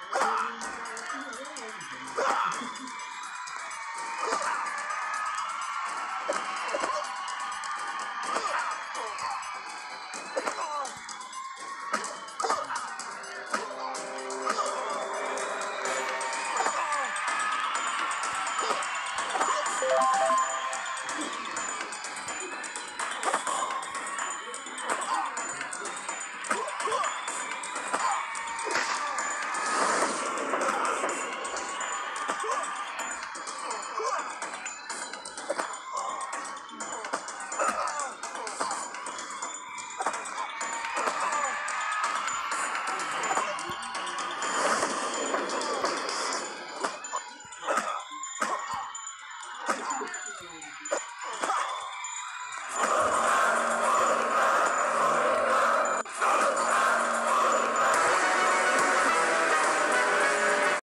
Oh, ハハハハ!